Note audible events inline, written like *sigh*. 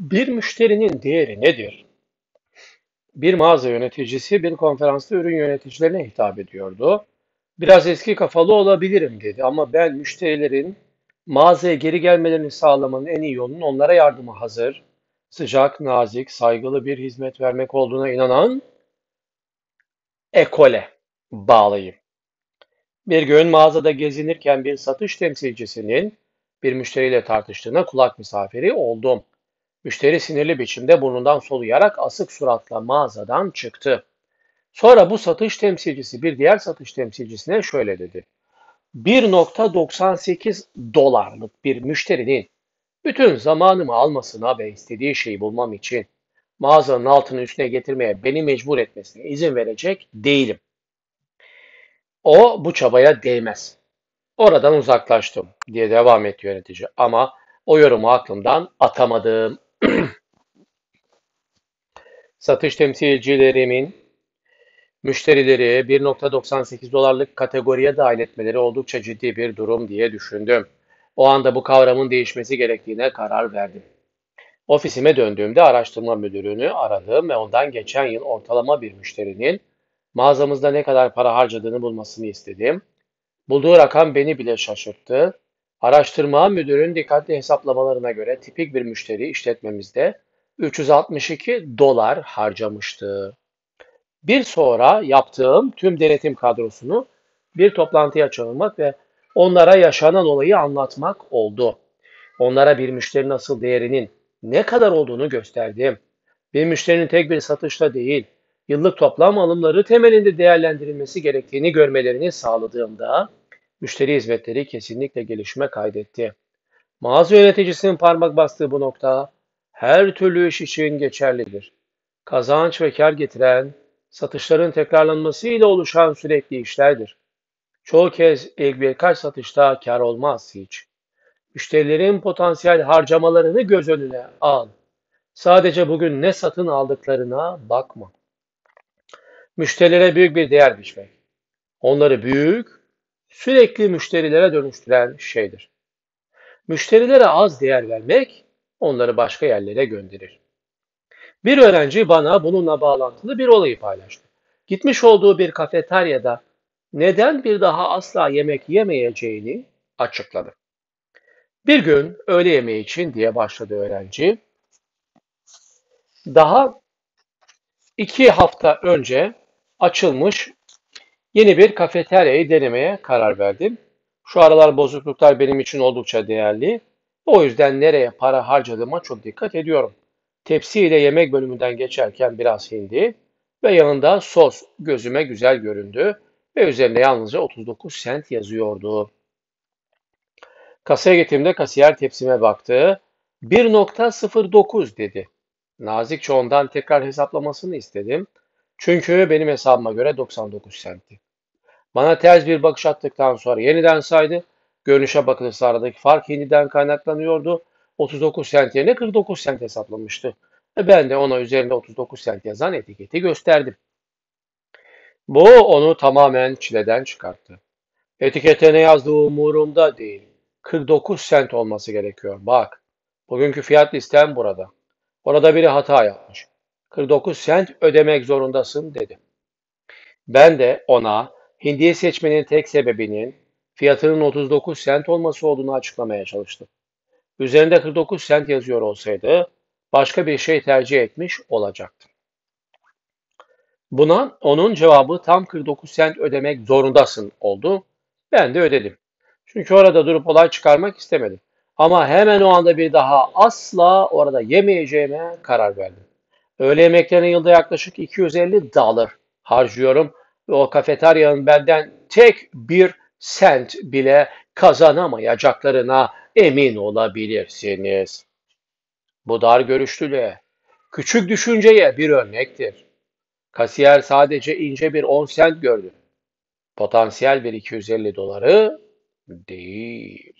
Bir müşterinin değeri nedir? Bir mağaza yöneticisi bir konferansta ürün yöneticilerine hitap ediyordu. Biraz eski kafalı olabilirim dedi ama ben müşterilerin mağazaya geri gelmelerini sağlamanın en iyi yolunun onlara yardıma hazır, sıcak, nazik, saygılı bir hizmet vermek olduğuna inanan ekole bağlıyım. Bir gün mağazada gezinirken bir satış temsilcisinin bir müşteriyle tartıştığına kulak misafiri oldum. Müşteri sinirli biçimde burnundan soluyarak asık suratla mağazadan çıktı. Sonra bu satış temsilcisi bir diğer satış temsilcisine şöyle dedi. 1.98 dolarlık bir müşterinin bütün zamanımı almasına ve istediği şeyi bulmam için mağazanın altını üstüne getirmeye beni mecbur etmesine izin verecek değilim. O bu çabaya değmez. Oradan uzaklaştım diye devam etti yönetici ama o yorumu aklımdan atamadım. *clears throat* Satış temsilcilerimin müşterileri 1.98 dolarlık kategoriye dahil etmeleri oldukça ciddi bir durum diye düşündüm. O anda bu kavramın değişmesi gerektiğine karar verdim. Ofisime döndüğümde araştırma müdürünü aradım ve ondan geçen yıl ortalama bir müşterinin mağazamızda ne kadar para harcadığını bulmasını istedim. Bulduğu rakam beni bile şaşırttı. Araştırma müdürün dikkatli hesaplamalarına göre tipik bir müşteri işletmemizde 362 dolar harcamıştı. Bir sonra yaptığım tüm denetim kadrosunu bir toplantıya çağırmak ve onlara yaşanan olayı anlatmak oldu. Onlara bir müşterinin asıl değerinin ne kadar olduğunu gösterdim. Bir müşterinin tek bir satışla değil, yıllık toplam alımları temelinde değerlendirilmesi gerektiğini görmelerini sağladığımda müşteri hizmetleri kesinlikle gelişme kaydetti. Mağaza yöneticisinin parmak bastığı bu nokta her türlü iş için geçerlidir. Kazanç ve kar getiren, satışların tekrarlanmasıyla oluşan sürekli işlerdir. Çoğu kez ilk birkaç satışta kar olmaz hiç. Müşterilerin potansiyel harcamalarını göz önüne al. Sadece bugün ne satın aldıklarına bakma. Müşterilere büyük bir değer biçmek. Onları büyük, sürekli müşterilere dönüştüren şeydir. Müşterilere az değer vermek onları başka yerlere gönderir. Bir öğrenci bana bununla bağlantılı bir olayı paylaştı. Gitmiş olduğu bir kafeteryada neden bir daha asla yemek yemeyeceğini açıkladı. Bir gün öğle yemeği için diye başladı öğrenci. Daha iki hafta önce açılmış yeni bir kafeteryayı denemeye karar verdim. Şu aralar bozukluklar benim için oldukça değerli. O yüzden nereye para harcadığıma çok dikkat ediyorum. Tepsiyle yemek bölümünden geçerken biraz hindi ve yanında sos gözüme güzel göründü ve üzerinde yalnızca 39 sent yazıyordu. Kasaya gittiğimde kasiyer tepsime baktı. 1.09 dedi. Nazikçe ondan tekrar hesaplamasını istedim. Çünkü benim hesabıma göre 99 sentti. Bana ters bir bakış attıktan sonra yeniden saydı. Görünüşe bakılırsa aradaki fark yeniden kaynaklanıyordu. 39 sent yerine 49 sent hesaplamıştı. E ben de ona üzerinde 39 sent yazan etiketi gösterdim. Bu onu tamamen çileden çıkarttı. Etikete ne yazdığı umurumda değil. 49 sent olması gerekiyor. Bak, bugünkü fiyat listem burada. Orada biri hata yapmış. 49 sent ödemek zorundasın dedi. Ben de ona hindiye seçmenin tek sebebinin fiyatının 39 sent olması olduğunu açıklamaya çalıştım. Üzerinde 49 sent yazıyor olsaydı başka bir şey tercih etmiş olacaktım. Buna onun cevabı tam 49 sent ödemek zorundasın oldu. Ben de ödedim. Çünkü orada durup olay çıkarmak istemedim. Ama hemen o anda bir daha asla orada yemeyeceğime karar verdim. Öğle yemeklerine yılda yaklaşık 250 dolar harcıyorum ve o kafeteryanın benden tek bir sent bile kazanamayacaklarına emin olabilirsiniz. Bu dar görüşlülüğe, küçük düşünceye bir örnektir. Kasiyer sadece ince bir 10 sent gördü. Potansiyel bir 250 doları değil.